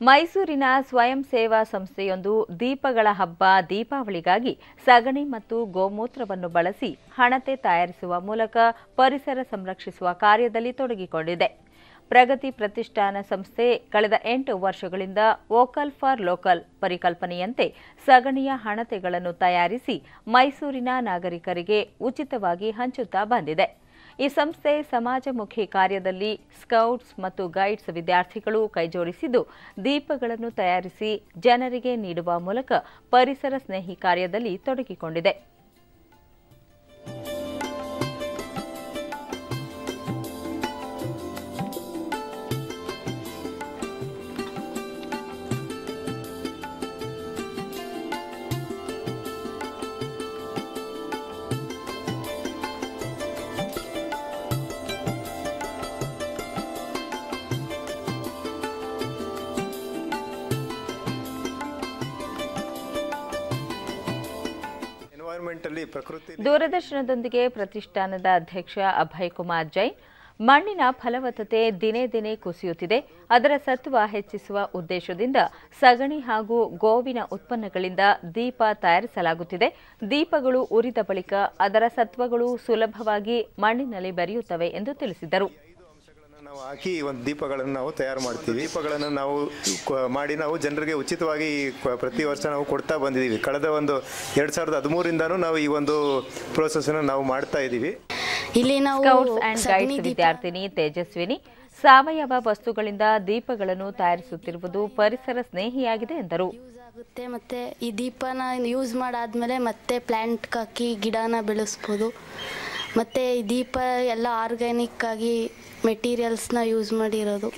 ಮೈಸೂರಿನ ಸ್ವಯಂ ಸೇವಾ ಸಂಸ್ಥೆಯೊಂದು ದೀಪಗಳ ಹಬ್ಬ ದೀಪಾವಳಿಗಾಗಿ ಸಗಣಿ ಮತ್ತು ಗೋಮೂತ್ರವನ್ನು ಬಳಸಿ ಹಣತೆ ತಯಾರಿಸುವ ಮೂಲಕ ಪರಿಸರ ಸಂರಕ್ಷಿಸುವ ಕಾರ್ಯದಲ್ಲಿ ತೊಡಗಿಕೊಂಡಿದೆ. ಪ್ರಗತಿ ಪ್ರತಿಷ್ಠಾನ ಸಂಸ್ಥೆ ಕಳೆದ ಎಂಟು ವರ್ಷಗಳಿಂದ ವೋಕಲ್ ಫಾರ್ ಲೋಕಲ್ ಪರಿಕಲ್ಪನೆಯಂತೆ ಸಗಣಿಯ ಹಣತೆಗಳನ್ನು ತಯಾರಿಸಿ ಮೈಸೂರಿನ ನಾಗರಿಕರಿಗೆ ಉಚಿತವಾಗಿ ಹಂಚುತ್ತಾ ಬಂದಿದೆ. ಈ ಸಂಸ್ಥೆ ಸಮಾಜಮುಖಿ ಕಾರ್ಯದಲ್ಲಿ ಸ್ಕೌಟ್ಸ್ ಮತ್ತು ಗೈಡ್ಸ್ ವಿದ್ಯಾರ್ಥಿಗಳು ಕೈಜೋಡಿಸಿದ್ದು, ದೀಪಗಳನ್ನು ತಯಾರಿಸಿ ಜನರಿಗೆ ನೀಡುವ ಮೂಲಕ ಪರಿಸರ ಸ್ನೇಹಿ ಕಾರ್ಯದಲ್ಲಿ ತೊಡಗಿಕೊಂಡಿದೆ. ದೂರದರ್ಶನದೊಂದಿಗೆ ಪ್ರತಿಷ್ಠಾನದ ಅಧ್ಯಕ್ಷ ಅಭಯ್ ಕುಮಾರ್ ಜೈನ್. ಮಣ್ಣಿನ ಫಲವತ್ತತೆ ದಿನೇ ದಿನೇ ಕುಸಿಯುತ್ತಿದೆ. ಅದರ ಸತ್ವ ಹೆಚ್ಚಿಸುವ ಉದ್ದೇಶದಿಂದ ಸಗಣಿ ಹಾಗೂ ಗೋವಿನ ಉತ್ಪನ್ನಗಳಿಂದ ದೀಪ ತಯಾರಿಸಲಾಗುತ್ತಿದೆ. ದೀಪಗಳು ಉರಿದ ಬಳಿಕ ಅದರ ಸತ್ವಗಳು ಸುಲಭವಾಗಿ ಮಣ್ಣಿನಲ್ಲಿ ಬೆರೆಯುತ್ತವೆ ಎಂದು ತಿಳಿಸಿದರು. ನಾವು ಹಾಕಿ ಒಂದು ದೀಪಗಳನ್ನು ನಾವು ತಯಾರು ಮಾಡ್ತೀವಿ. ದೀಪಗಳನ್ನು ನಾವು ಮಾಡಿ ನಾವು ಜನರಿಗೆ ಉಚಿತವಾಗಿ ಪ್ರತಿ ವರ್ಷ ನಾವು ಕೊಡ್ತಾ ಬಂದಿದ್ದೀವಿ ಕಳೆದ ಒಂದು ಎರಡ್ ಸಾವಿರದ ಹದಿಮೂರಿಂದನೂ ನಾವು ಈ ಒಂದು ಪ್ರೋಸೆಸ್ನ ನಾವು ಮಾಡ್ತಾ ಇದ್ದೀವಿ ಇಲ್ಲಿ ನಾವು ಸ್ಕೌಟ್ಸ್ ಅಂಡ್ ಗೈಡ್ಸ್ ವಿದ್ಯಾರ್ಥಿನಿ ತೇಜಸ್ವಿನಿ ಸಾವಯವ ವಸ್ತುಗಳಿಂದ ದೀಪಗಳನ್ನು ತಯಾರಿಸುತ್ತಿರುವುದು ಪರಿಸರ ಸ್ನೇಹಿಯಾಗಿದೆ ಎಂದರು. ಯೂಸ್ ಆಗುತ್ತೆ ಮತ್ತೆ ಈ ದೀಪನ ಯೂಸ್ ಮಾಡಾದ್ಮೇಲೆ ಮತ್ತೆ ಪ್ಲಾಂಟ್ ಹಾಕಿ ಗಿಡನ ಬೆಳೆಸ್ಬೋದು. ಮತ್ತೆ ಈ ದೀಪ ಎಲ್ಲ ಆರ್ಗ್ಯಾನಿಕ್ ಆಗಿ ಮೆಟೀರಿಯಲ್ಸ್ನ ಯೂಸ್ ಮಾಡಿರೋದು.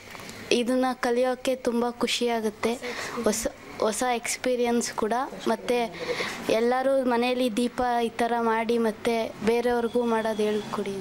ಇದನ್ನ ಕಲಿಯೋಕ್ಕೆ ತುಂಬ ಖುಷಿಯಾಗುತ್ತೆ. ಹೊಸ ಹೊಸ ಎಕ್ಸ್ಪೀರಿಯನ್ಸ್ ಕೂಡ. ಮತ್ತು ಎಲ್ಲರೂ ಮನೆಯಲ್ಲಿ ದೀಪ ಈ ಥರ ಮಾಡಿ ಮತ್ತು ಬೇರೆಯವ್ರಿಗೂ ಮಾಡೋದು ಹೇಳ್ಕೊಡಿ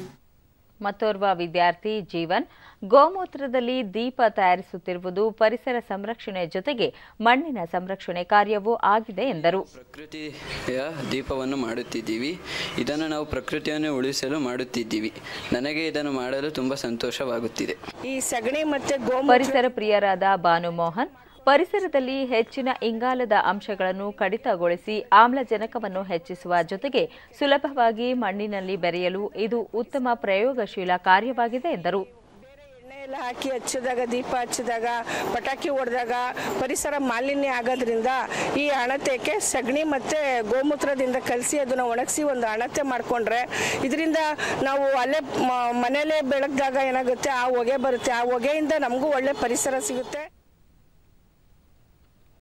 ಮತ್ತೋರ್ವ ವಿದ್ಯಾರ್ಥಿ ಜೀವನ್ ಗೋಮೂತ್ರದಲ್ಲಿ ದೀಪ ತಯಾರಿಸುತ್ತಿರುವುದು ಪರಿಸರ ಸಂರಕ್ಷಣೆ ಜೊತೆಗೆ ಮಣ್ಣಿನ ಸಂರಕ್ಷಣೆ ಕಾರ್ಯವೂ ಆಗಿದೆ ಎಂದರು. ಪ್ರಕೃತಿಯ ದೀಪವನ್ನು ಮಾಡುತ್ತಿದ್ದೀವಿ. ಇದನ್ನು ನಾವು ಪ್ರಕೃತಿಯನ್ನು ಉಳಿಸಲು ಮಾಡುತ್ತಿದ್ದೀವಿ. ನನಗೆ ಇದನ್ನು ಮಾಡಲು ತುಂಬಾ ಸಂತೋಷವಾಗುತ್ತಿದೆ. ಈ ಸಗಣಿ ಮತ್ತೆ ಗೋಮೂತ್ರ ಪರಿಸರ ಪ್ರಿಯರಾದ ಭಾನು ಮೋಹನ್ ಪರಿಸರದಲ್ಲಿ ಹೆಚ್ಚಿನ ಇಂಗಾಲದ ಅಂಶಗಳನ್ನು ಕಡಿತಗೊಳಿಸಿ ಆಮ್ಲಜನಕವನ್ನು ಹೆಚ್ಚಿಸುವ ಜೊತೆಗೆ ಸುಲಭವಾಗಿ ಮಣ್ಣಿನಲ್ಲಿ ಬೆರೆಯಲು ಇದು ಉತ್ತಮ ಪ್ರಯೋಗಶೀಲ ಕಾರ್ಯವಾಗಿದೆ ಎಂದರು. ಎಲ್ಲ ಹಾಕಿ ಹಚ್ಚಿದಾಗ, ದೀಪ ಹಚ್ಚಿದಾಗ, ಪಟಾಕಿ ಹೊಡೆದಾಗ, ಪರಿಸರ ಮಾಲಿನ್ಯ ಆಗೋದ್ರಿಂದ ಈ ಅಣತೆಗೆ ಸಗಣಿ ಮತ್ತು ಗೋಮೂತ್ರದಿಂದ ಕಲಸಿ ಅದನ್ನು ಒಣಗಿಸಿ ಒಂದು ಅಣತೆ ಮಾಡಿಕೊಂಡ್ರೆ ಇದರಿಂದ ನಾವು ಅಲ್ಲೇ ಮನೆಯಲ್ಲೇ ಬೆಳಗ್ದಾಗ ಏನಾಗುತ್ತೆ? ಆ ಹೊಗೆ ಬರುತ್ತೆ. ಆ ಹೊಗೆಯಿಂದ ನಮಗೂ ಒಳ್ಳೆ ಪರಿಸರ ಸಿಗುತ್ತೆ.